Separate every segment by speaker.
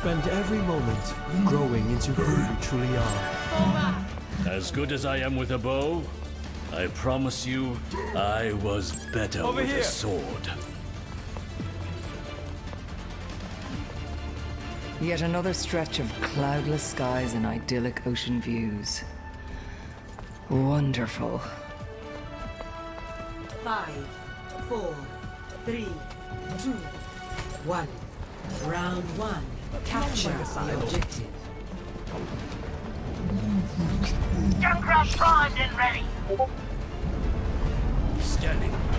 Speaker 1: Spend every moment growing into who you truly are.
Speaker 2: As good as I am with a bow, I promise you, I was better
Speaker 1: Over
Speaker 2: with
Speaker 1: here.
Speaker 2: a sword.
Speaker 3: Yet another stretch of cloudless skies and idyllic ocean views. Wonderful.
Speaker 4: Five, four, three, two, one. Round one. Capture the objective.
Speaker 5: Junkrat primed and ready.
Speaker 2: Scanning.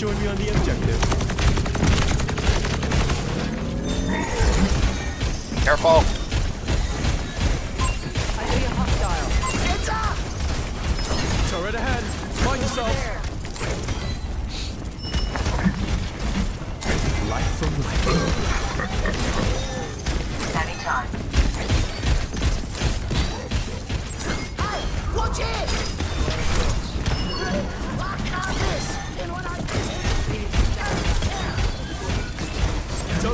Speaker 1: Join me on the objective?
Speaker 6: Careful.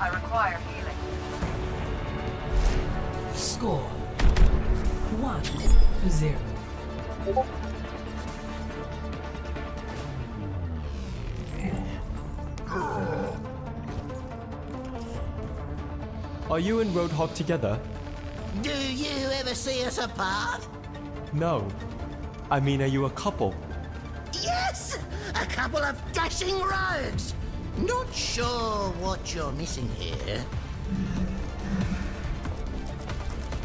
Speaker 1: I
Speaker 5: require healing.
Speaker 4: Score. One to zero.
Speaker 1: Are you and Roadhog together?
Speaker 7: Do you ever see us apart?
Speaker 1: No. I mean, are you a couple?
Speaker 7: Yes! A couple of dashing rogues! Not sure what you're missing here.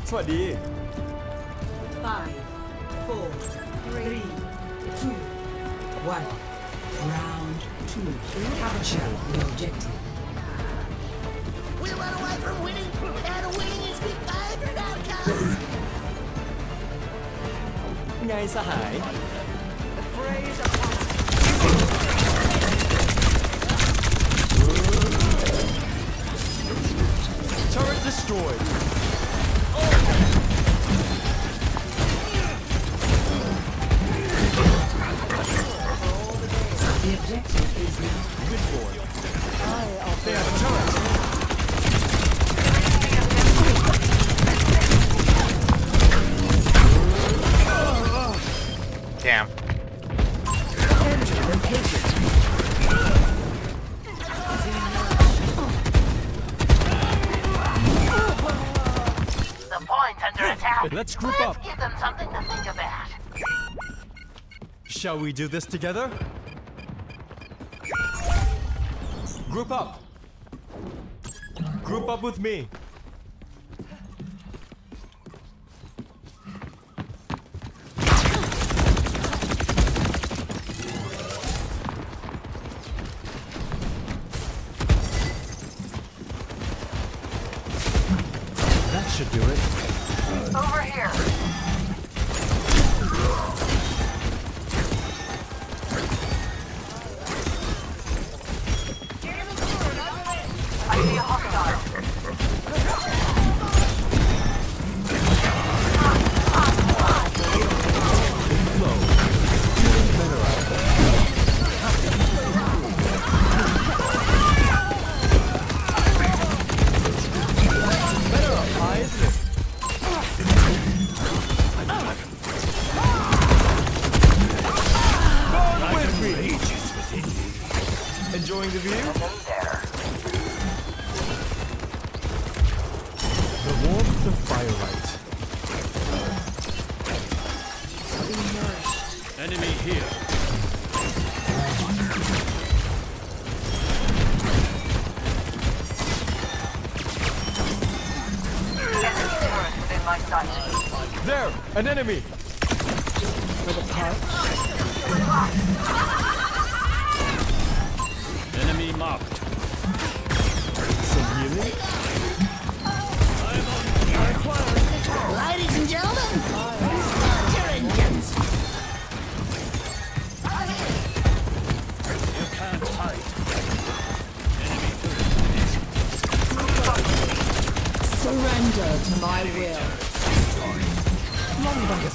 Speaker 1: สวัสดี
Speaker 4: Five, four, three, two, one. Round two. Capture the objective.
Speaker 7: We run away from winning, and winning is my favorite outcome!
Speaker 1: ไงสหาย Turret Let's group up.
Speaker 5: Give them something to think about.
Speaker 1: Shall we do this together? Group up. Group up with me.
Speaker 5: My sight.
Speaker 1: There, an enemy.
Speaker 2: Enemy marked.
Speaker 1: Some healing.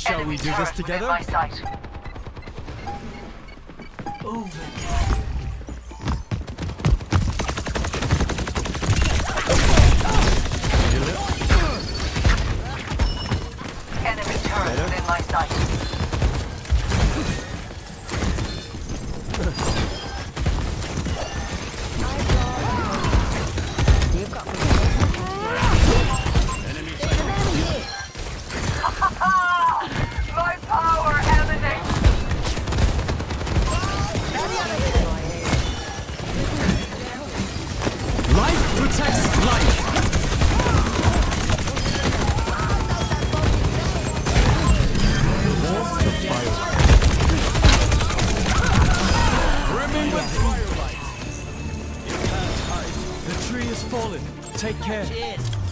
Speaker 1: Shall we do this together?
Speaker 5: My sight. Enemy turret within my sight.
Speaker 2: Enemy sighted.
Speaker 5: My
Speaker 1: Take care.
Speaker 4: Victory.